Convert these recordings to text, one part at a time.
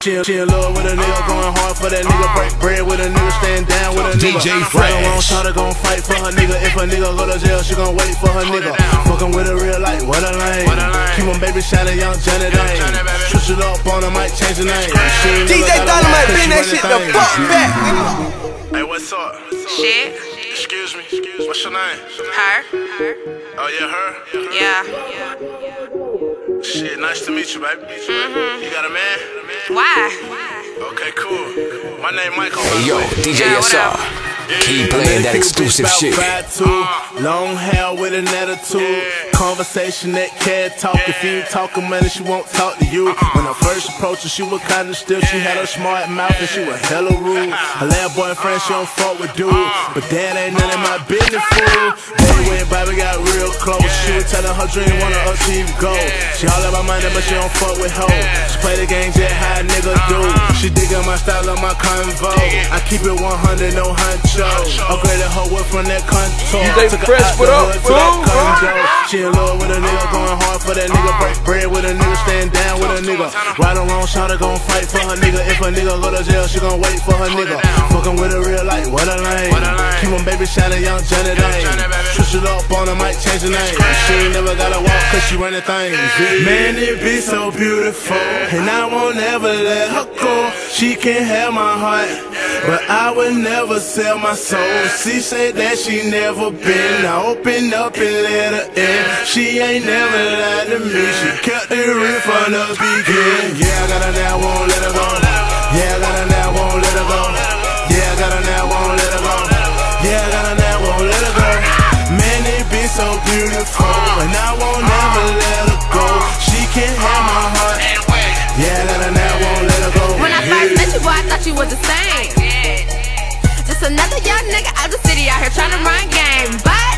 She, she in love with a nigga, uh. going hard for that nigga. Break uh. bread with a nigga, stand down with a nigga. DJ Right or wrong, Fresh. shawty gon' fight for her nigga. If a nigga go to jail, she gon' wait for her nigga. Fucking with a real life, what a lame. Keep on baby shining, young Johnny Dane. Switch it up on her, might change the name. DJ never got Dynamite wife, bring that shit the the fuck back, nigga. Hey, what's up? Shit. Excuse me. What's your name? Her. Oh, yeah, her? Yeah. Shit, nice to meet you, baby. Mm-hmm. You got a man? Why? Why? Okay, cool. My name Michael. Hey yo. DJ Yeah, SR. up? Keep playing that exclusive shit. Uh-huh. Long hair with an attitude. Conversation that can't talk. If you ain't talking money, she won't talk to you. Uh-uh. When I first approached her, she was kinda still. She had a smart mouth and she was hella rude. Her last boyfriend, she don't uh-uh. fuck with dude. Uh-uh. But that ain't none of my business, fool. Baby, when Bobby got real close, she was telling her dream, wanna achieve goals. She all about money, but she don't fuck with hoes. She play the game just how a nigga do. She diggin' my style of my convo. I keep it 100, no huncho. Upgraded her whip from that contour. DJ Took Fresh, what up, hood to that fool? She in love with a nigga, going hard for that nigga. Break bread with a nigga, stand down with a nigga. Right or wrong, shawty gon' fight for her nigga. If a nigga go to jail, she gon' wait for her nigga. Fuckin' with a real life, what a lame. Keep on baby shining, young Johnny Dane. Switch it up on her, might change the name. She ain't never gotta walk, cause she running things. Man, it be so beautiful. And I won't ever let her go. She can have my heart, but I would never sell my soul. She said that she never been. I open up and let her in. She ain't never lied to me. She kept it real from the beginning. Yeah, I got her be so beautiful, and I won't never let her go. She can't have my heart. Yeah, I got her now, won't let her go. When I first met you, boy, I thought you was the same. Just another young nigga out the city out here trying to run game. But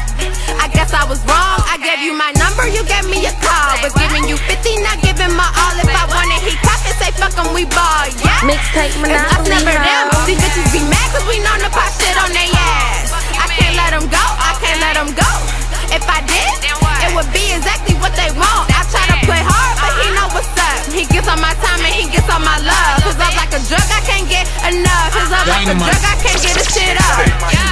I guess I was wrong. I gave you my number, you gave me a call. Was giving you 50, not giving my all. If I wanted, he pop and say, fuck him, we ball. Yeah. Mixtape It's us Monopoly, never them. These bitches enough. His love like a drug, I can't get the shit up.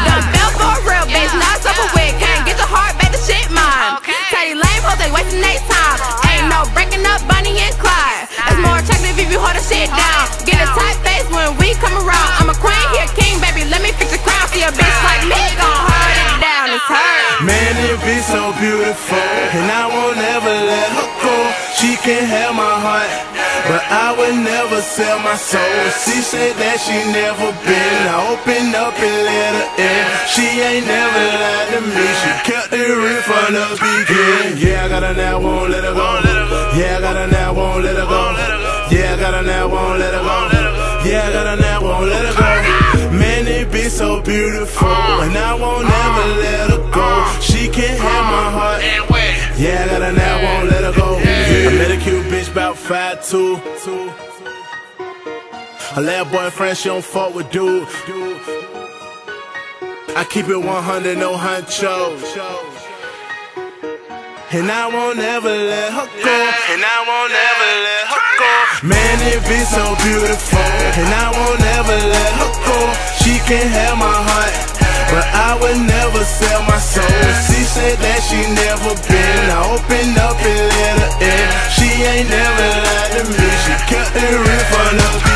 Done fell for a real bitch, now it's over with. Can't get the heart back, the shit mine. Teddy lame hoes, they wasting their time. Ain't no breaking up Bonnie and Clyde. It's more attractive if you hold the shit down. Get a tight face when we come around. I'm a queen, he a king, baby. Let me fix the crown. See a bitch like me, gon' hold it down. It's her. Man, it be so beautiful, and I won't ever let her go. She can have my heart, but I would never sell my soul. She said that she never been. I opened up and let her in. She ain't never lied to me. She kept it real from the beginning. Yeah, I got her now, won't let her go. Yeah, I got her now, won't let her go. Yeah, I got her now, won't let her go. Yeah, I got her now, won't let her go. Man, it be so beautiful, and I won't ever let her go. She can have my heart. Yeah, I got her now, Five two. Her boyfriend, she don't fuck with dude. I keep it 100, no huncho. And I won't ever let her go. And I won't ever let her go. Man, it be so beautiful. And I won't ever let her go. She can have my heart. But I would never sell my soul. She said that she never been. I opened up and let her in. She ain't never spirit full